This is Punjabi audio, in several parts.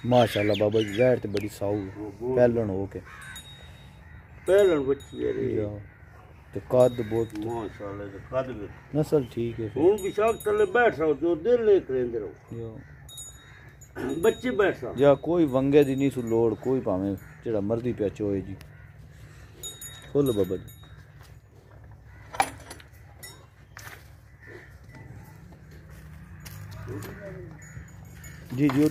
माशाल्लाह बाबा जी जहर तो बड़ी साऊ है पहलन हो के पहलन बच्ची है रे तो कद बहुत माशाल्लाह तो कद भी नस्ल ठीक है हूं भी सब तले बैठ सको जो दिल ले करेंदे रहो ਬੱਚੇ ਬੈਠਾ ਜਾਂ ਕੋਈ ਵੰਗੇ ਦੀ ਨਹੀਂ ਸੁ ਲੋੜ ਕੋਈ ਭਾਵੇਂ ਜਿਹੜਾ ਮਰਦੀ ਪਿਆ ਚੋਏ ਜੀ ਫੁੱਲ ਬਾਬਾ ਜੀ ਜੀ ਜੀ ਉਹ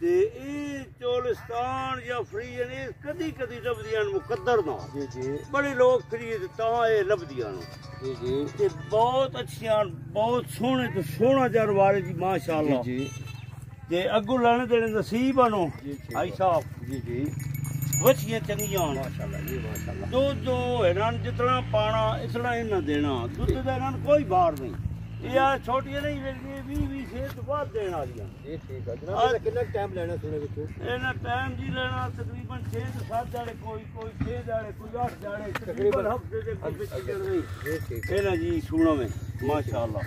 ਤੇ ਇਹ ਚੋਲਿਸਤਾਨ ਜਾਂ ਫਰੀਜਨ ਇਹ ਕਦੀ ਕਦੀ ਲੱਭਦੀਆਂ ਨੂੰ ਮੁਕੱਦਰ ਨਾ ਜੀ ਜੀ ਬੜੇ ਲੋਕ ਖਰੀਦ ਤਾਂ ਇਹ ਲੱਭਦੀਆਂ ਨੂੰ ਜੀ ਜੀ ਤੇ ਬਹੁਤ ਅੱਛੀਆਂ ਬਹੁਤ ਸੋਹਣੇ ਤੇ ਸੋਹਣਾ ਜਰਵਾਰੇ ਜੀ ਮਾਸ਼ਾਅੱਲਾ ਜੀ ਜੀ ਤੇ ਅੱਗੂ ਲੈਣ ਦੇ ਨਸੀਬ ਨੂੰ ਭਾਈ ਸਾਹਿਬ ਜੀ ਜੀ ਵਛੀਆਂ ਚੰਗੀਆਂ ਮਾਸ਼ਾਅੱਲਾ ਜੀ ਮਾਸ਼ਾਅੱਲਾ ਦੋ ਦੋ ਇਹਨਾਂ ਜਿਤਨਾ ਪਾਣਾ ਇਸਣਾ ਇਹਨਾਂ ਦੇਣਾ ਦੁੱਧ ਦਾ ਇਹਨਾਂ ਕੋਈ ਬਾਹਰ ਨਹੀਂ ਆ ਛੋਟੀਆਂ ਨਹੀਂ ਮਿਲਦੀਆਂ 20 20 ਸੇਤ ਬਾਅਦ ਦੇਣ ਵਾਲੀਆਂ ਇਹ ਠੀਕ ਆ ਜਨਾਬ ਇਹਦਾ ਕਿੰਨਾ ਟਾਈਮ ਲੈਣਾ ਸੋਨੇ ਵਿੱਚੋਂ ਇਹਨਾਂ ਟਾਈਮ ਜੀ ਲੈਣਾ ਤਕਰੀਬਨ 6 ਤੋਂ 7 ਜਾੜੇ ਕੋਈ ਕੋਈ 6 ਜਾੜੇ ਕੋਈ 8 ਜਾੜੇ ਤਕਰੀਬਨ ਹਫਤੇ ਦੇ ਵਿੱਚ ਕਰ ਰਹੀ ਇਹ ਠੀਕ ਹੈ ਨਾ ਜੀ ਸੁਣੋ ਮੈਂ ਮਾਸ਼ਾਅੱਲਾ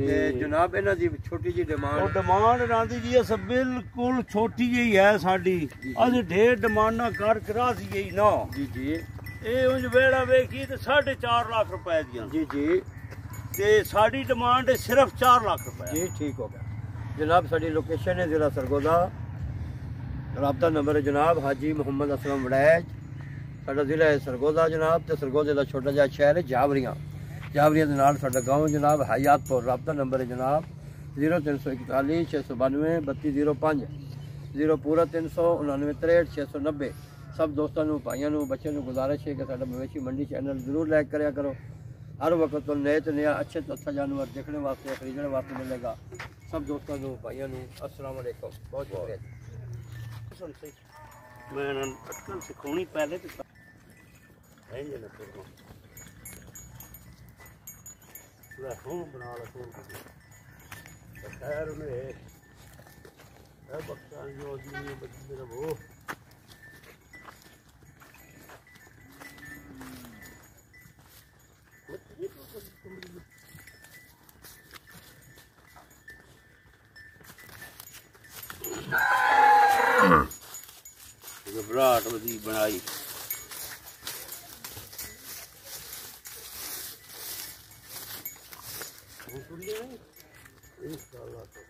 ਤੇ ਜਨਾਬ ਇਹਨਾਂ ਦੀ ਛੋਟੀ ਜੀ ਡਿਮਾਂਡ ਉਹ ਡਿਮਾਂਡ ਰਾਂਦੀ ਜੀ ਅਸ ਬਿਲਕੁਲ ਛੋਟੀ ਜੀ ਹੈ ਸਾਡੀ ਅਸੀਂ ਢੇਰ ਡਿਮਾਂਡ ਨਾ ਕਰ ਕਰਾ ਸੀ ਨਾ ਜੀ ਜੀ ਇਹ ਉਂਝ ਵੇੜਾ ਵੇਖੀ ਤੇ 4.5 ਲੱਖ ਰੁਪਏ ਦੀਆਂ ਜੀ ਜੀ کہ ساری صرف چار لاکھ روپے جی ٹھیک ہو گیا جناب ساری لوکیشن ہے ضلع سرگودا رابطہ نمبر ہے جناب حاجی محمد اسلم وڈیج ساڈا ضلع ہے سرگودا جناب تے سرگودا دا چھوٹا جا شہر ہے جاوریاں جاوریاں نال ساڈا گاؤں جناب حیات پور رابطہ نمبر ہے جناب زیرو تین سو اکتالی چھ سو بانوے بتی زیرو پانچ زیرو پورا تین سو انانوے تریہٹھ چھ سو نبے سب دوستوں بھائیوں بچوں گزارش ہے کہ ساڈا مویشی منڈی چینل ضرور لائک کریا کرو ہر وقت تو نئے تو نیا اچھے تو اچھا جانور دیکھنے واسطے خریدنے واسطے ملے گا سب دوستوں کو بھائیوں السلام علیکم بہت شکریہ جی۔ میں خیر میرے بچہ جو میرا وہ ہاں۔ گھبراہٹ ودی بنائی انشاءاللہ تو